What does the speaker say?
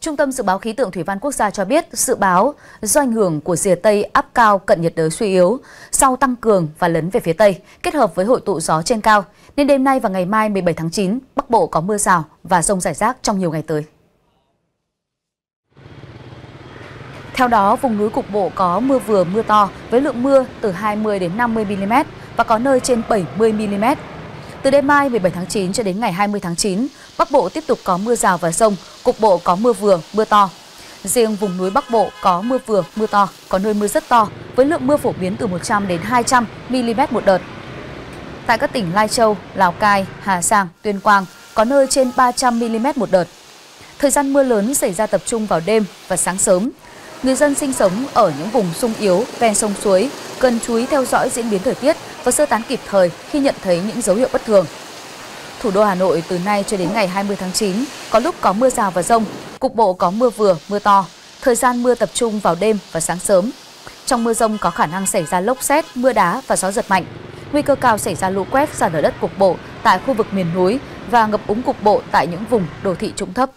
Trung tâm Dự báo Khí tượng Thủy văn Quốc gia cho biết dự báo do ảnh hưởng của rìa Tây áp cao cận nhiệt đới suy yếu, sau tăng cường và lấn về phía Tây, kết hợp với hội tụ gió trên cao, nên đêm nay và ngày mai 17 tháng 9, Bắc Bộ có mưa rào và rông rải rác trong nhiều ngày tới. Theo đó, vùng núi cục bộ có mưa vừa mưa to với lượng mưa từ 20 đến 50 mm và có nơi trên 70 mm. Từ đêm mai 17 tháng 9 cho đến ngày 20 tháng 9, Bắc Bộ tiếp tục có mưa rào và rông, cục bộ có mưa vừa, mưa to. Riêng vùng núi Bắc Bộ có mưa vừa, mưa to, có nơi mưa rất to, với lượng mưa phổ biến từ 100 đến 200 mm một đợt. Tại các tỉnh Lai Châu, Lào Cai, Hà Giang, Tuyên Quang có nơi trên 300 mm một đợt. Thời gian mưa lớn xảy ra tập trung vào đêm và sáng sớm. Người dân sinh sống ở những vùng sung yếu ven sông suối cần chú ý theo dõi diễn biến thời tiết và sơ tán kịp thời khi nhận thấy những dấu hiệu bất thường. Thủ đô Hà Nội từ nay cho đến ngày 20 tháng 9 có lúc có mưa rào và rông, cục bộ có mưa vừa, mưa to. Thời gian mưa tập trung vào đêm và sáng sớm. Trong mưa rông có khả năng xảy ra lốc xét, mưa đá và gió giật mạnh. Nguy cơ cao xảy ra lũ quét, sạt lở đất cục bộ tại khu vực miền núi và ngập úng cục bộ tại những vùng đô thị trũng thấp.